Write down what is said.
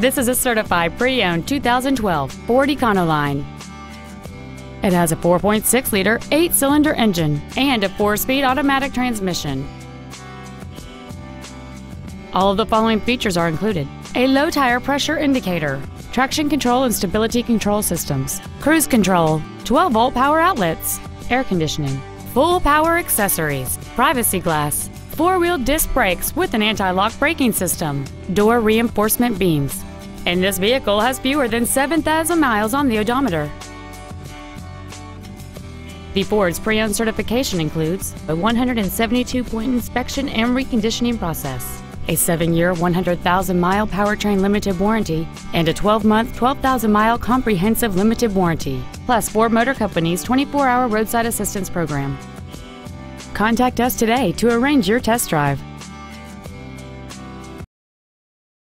This is a certified pre-owned 2012 Ford Econoline. It has a 4.6-liter, eight-cylinder engine and a four-speed automatic transmission. All of the following features are included. A low tire pressure indicator, traction control and stability control systems, cruise control, 12-volt power outlets, air conditioning, full power accessories, privacy glass, four-wheel disc brakes with an anti-lock braking system, door reinforcement beams, and this vehicle has fewer than 7,000 miles on the odometer. The Ford's pre-owned certification includes a 172-point inspection and reconditioning process, a 7-year, 100,000-mile powertrain limited warranty, and a 12-month, 12,000-mile comprehensive limited warranty, plus Ford Motor Company's 24-hour roadside assistance program. Contact us today to arrange your test drive.